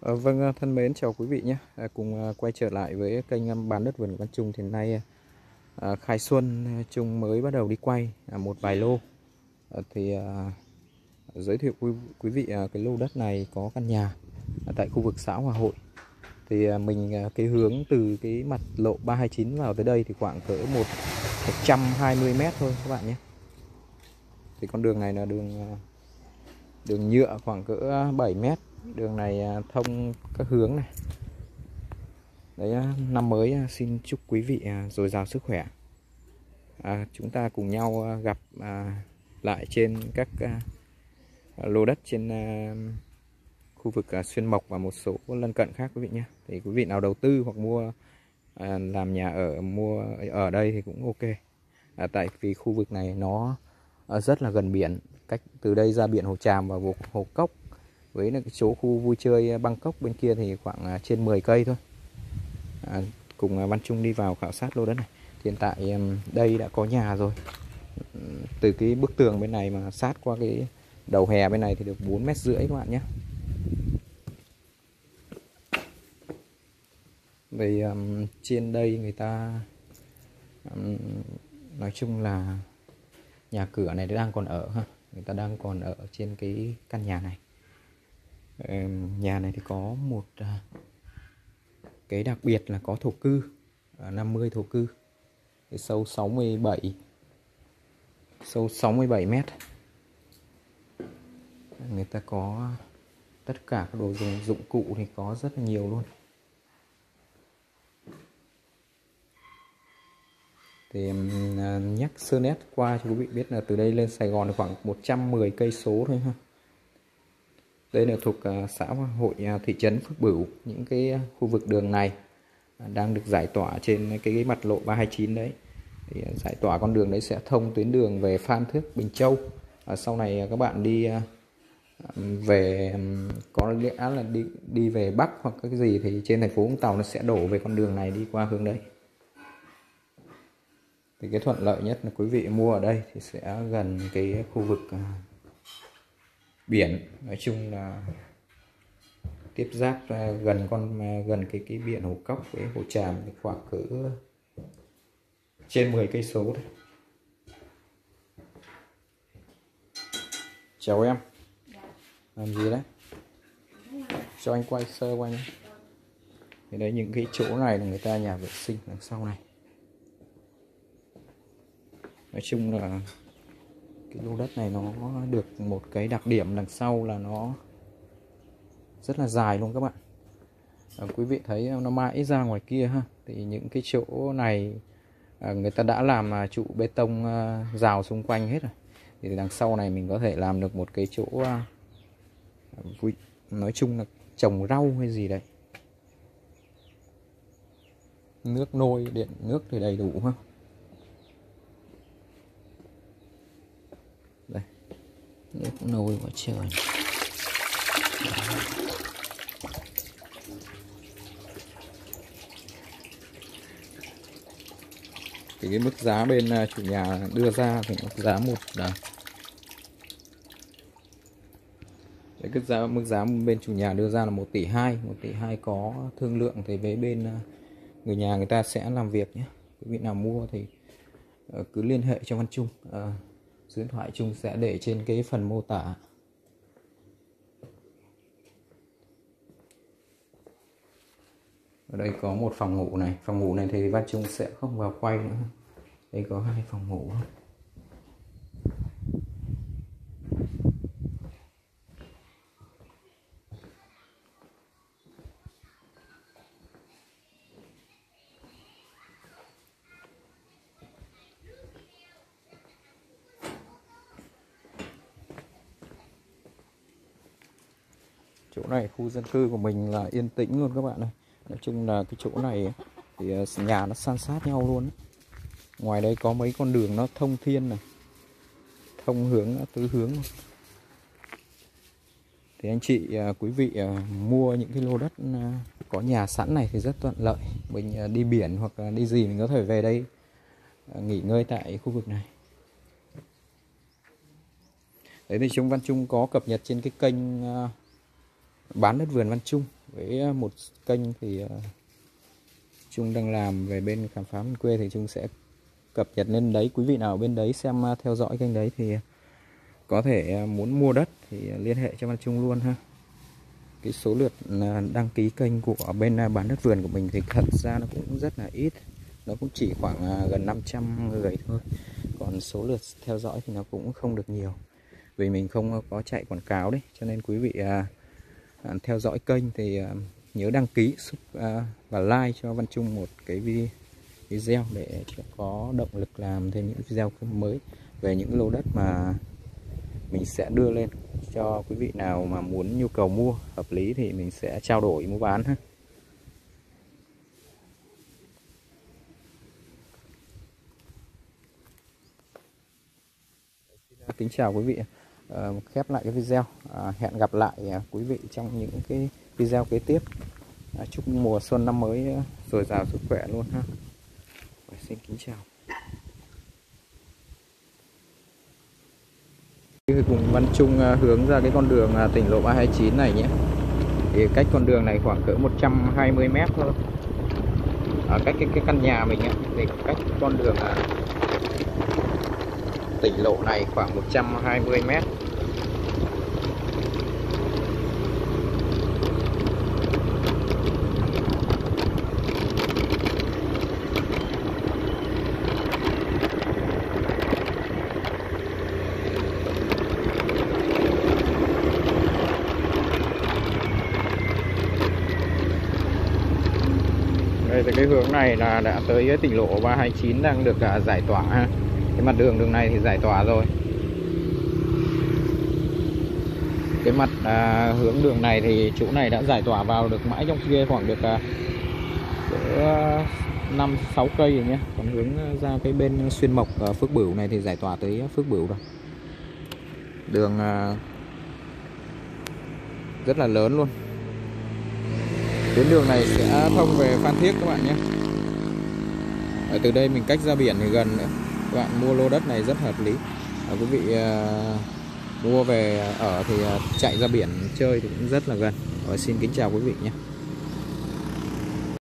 Ờ, vâng à, thân mến chào quý vị nhé. À, cùng à, quay trở lại với kênh bán đất vườn Văn Trung thì nay khai xuân Trung mới bắt đầu đi quay một vài lô. Ờ, thì giới thiệu quý, quý vị cái lô đất này có căn nhà tại khu vực xã Hòa Hội. Thì mình cái hướng từ cái mặt lộ 329 vào tới đây thì khoảng cỡ một 120 mét thôi các bạn nhé. Thì con đường này là đường đường nhựa khoảng cỡ à, 7 mét. Đường này à, thông các hướng này. Đấy à, năm mới xin chúc quý vị dồi dào sức khỏe. À, chúng ta cùng nhau gặp à, lại trên các à, lô đất trên à, khu vực à, xuyên mộc và một số lân cận khác quý vị nhé. Thì quý vị nào đầu tư hoặc mua à, làm nhà ở mua ở đây thì cũng ok. À, tại vì khu vực này nó rất là gần biển cách từ đây ra biển hồ tràm và vùng hồ cốc với là cái chỗ khu vui chơi à, Bangkok bên kia thì khoảng à, trên 10 cây thôi. À, cùng à, Văn Trung đi vào khảo sát lô đất này. Hiện tại đây đã có nhà rồi. Từ cái bức tường bên này mà sát qua cái đầu hè bên này thì được 4 mét rưỡi các bạn nhé. Vì um, trên đây người ta um, nói chung là nhà cửa này đang còn ở ha người ta đang còn ở trên cái căn nhà này. Nhà này thì có một à, cái đặc biệt là có thổ cư à, 50 thổ cư. Sâu 67 sâu 67 mét. Người ta có tất cả các đồ dùng, dụng cụ thì có rất là nhiều luôn. Thì à, nhắc sơ nét qua cho quý vị biết là từ đây lên Sài Gòn khoảng 110 cây số thôi ha. Đây là thuộc à, xã hội à, thị trấn Phước Bửu. Những cái khu vực đường này đang được giải tỏa trên cái, mặt lộ 329 đấy. Thì giải tỏa con đường đấy sẽ thông tuyến đường về Phan Thước Bình Châu. À, sau này các bạn đi về có lẽ là đi đi về Bắc hoặc cái gì thì trên thành phố Vũng Tàu nó sẽ đổ về con đường này đi qua hướng đấy thì cái thuận lợi nhất là quý vị mua ở đây thì sẽ gần cái khu vực à, biển. Nói chung là tiếp giáp gần con à, gần cái cái biển hồ cốc với hồ tràm khoảng cỡ trên 10 cây số thôi. Chào em. Làm gì đấy? Cho anh quay sơ qua nhé thì đấy, những cái chỗ này là người ta nhà vệ sinh đằng sau này nói chung là cái lô đất này nó được một cái đặc điểm đằng sau là nó rất là dài luôn các bạn. À, quý vị thấy nó mãi ra ngoài kia ha. Thì những cái chỗ này à, người ta đã làm à, trụ bê tông à, rào xung quanh hết rồi. Thì đằng sau này mình có thể làm được một cái chỗ à, vui nói chung là trồng rau hay gì đấy. Nước nôi điện nước thì đầy đủ ha. Nước nồi quá trời thì cái mức giá bên à, chủ nhà đưa ra thì mức giá một là cái giá mức giá bên chủ nhà đưa ra là 1 tỷ 2 1 tỷ 2 có thương lượng thì với bên à, người nhà người ta sẽ làm việc nhé. Quý vị nào mua thì ờ, cứ liên hệ cho Văn Trung à, số điện thoại chung sẽ để trên cái phần mô tả. Ở đây có một phòng ngủ này. Phòng ngủ này thì Văn Trung sẽ không vào quay nữa. Đây có hai phòng ngủ. Chỗ này khu dân cư của mình là yên tĩnh luôn các bạn ơi. Nói chung là cái chỗ này thì ờ, nhà nó san sát nhau luôn ngoài đây có mấy con đường nó thông thiên này, thông hướng, tứ hướng thì anh chị ờ, quý vị ờ, mua những cái lô đất có nhà sẵn này thì rất thuận lợi. Mình đi biển hoặc là đi gì mình có thể về đây nghỉ ngơi tại khu vực này. Đấy thì chúng Văn Trung có cập nhật trên cái kênh bán đất vườn Văn Trung với ờ, một kênh thì ờ, Trung đang làm về bên khám phá miền quê thì Trung sẽ cập nhật lên đấy. Quý vị nào bên đấy xem ờ, theo dõi kênh đấy thì có thể muốn mua đất thì liên hệ cho Văn Trung luôn ha. Cái số lượt đăng ký kênh của bên bán đất vườn của mình thì thật ra nó cũng rất là ít. Nó cũng chỉ khoảng gần 500 người thôi. Còn số lượt theo dõi thì nó cũng không được nhiều. Vì mình không có chạy quảng cáo đấy, cho nên quý vị À, theo dõi kênh thì à, nhớ đăng ký à, và like cho Văn Trung một cái video để có động lực làm thêm những video mới về những lô đất mà mình sẽ đưa lên. Cho quý vị nào mà muốn nhu cầu mua hợp lý thì mình sẽ trao đổi, mua bán ha. Kính chào quý vị uh, khép lại cái video. Uh, hẹn gặp lại uh, quý vị trong những cái video kế tiếp. Uh, chúc mùa xuân năm mới uh, dồi dào sức khỏe luôn ha. Và xin kính chào. Cùng Văn Trung uh, hướng ra cái con đường uh, tỉnh lộ 329 này nhé. Thì cách con đường này khoảng cỡ 120 mét thôi. Ở cách cái, cái căn nhà mình ấy, thì cách con đường là tỉnh lộ này khoảng 120 mét. Đây từ cái hướng này là đã tới cái tỉnh lộ 329 đang được à, giải tỏa ha cái mặt đường đường này thì giải tỏa rồi. Cái mặt à, hướng đường này thì chỗ này đã giải tỏa vào được mãi trong kia khoảng được à, năm sáu cây rồi nhé. Còn hướng ra cái bên xuyên mộc à, phước bửu này thì giải tỏa tới phước bửu rồi. Đường à, rất là lớn luôn. Tuyến đường này sẽ thông về phan thiết các bạn nhé. Ở từ đây mình cách ra biển thì gần nữa các bạn mua lô đất này rất hợp lý. À, quý vị à, mua về ở thì à, chạy ra biển chơi thì cũng rất là gần. Rồi xin kính chào quý vị nhé.